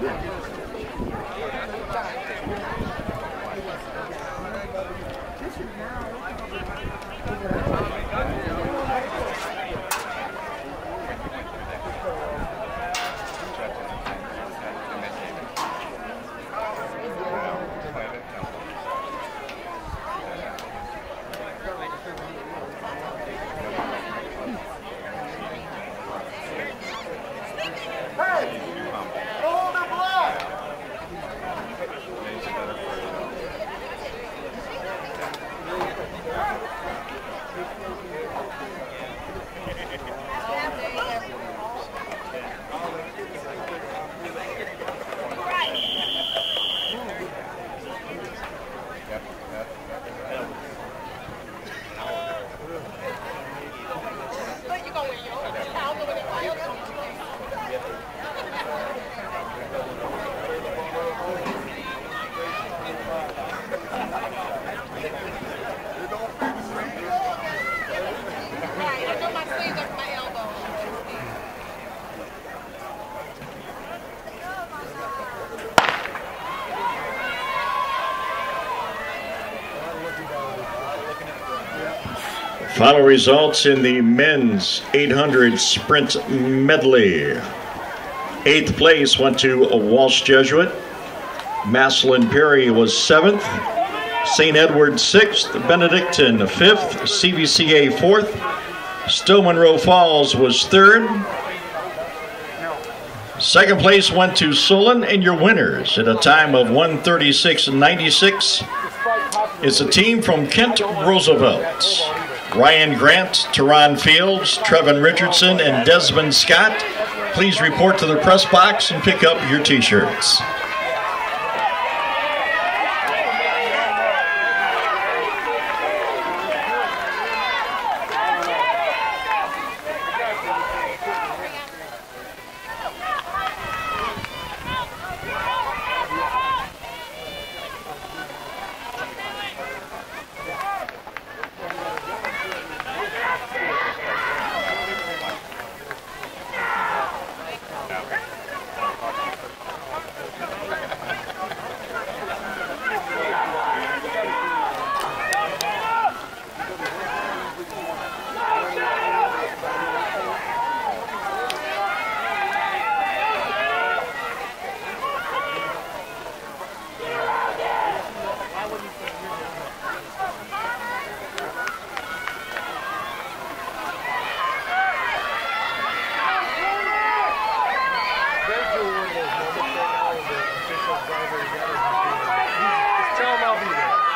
This is now. Final results in the men's 800 sprint medley. Eighth place went to Walsh Jesuit. Massillon Perry was seventh. St. Edward sixth. Benedictine fifth. CVCA fourth. Stow Munroe Falls was third. Second place went to Solon and your winners at a time of 136.96. It's a team from Kent Roosevelt. Ryan Grant, Teron Fields, Trevin Richardson, and Desmond Scott. Please report to the press box and pick up your t-shirts. Just tell them I'll be there.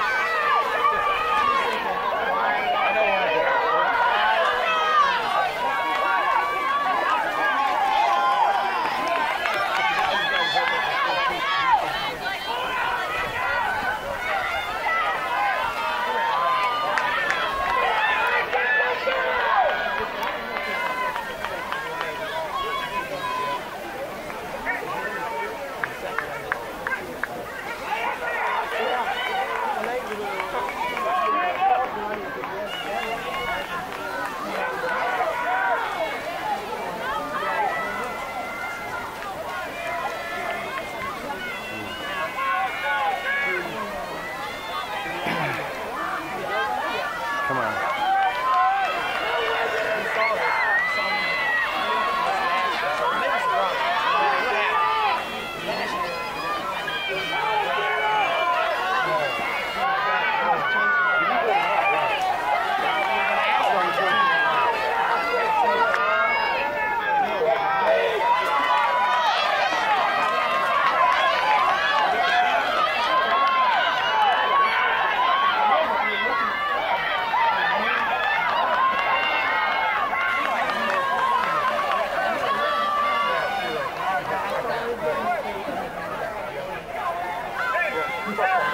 Yeah.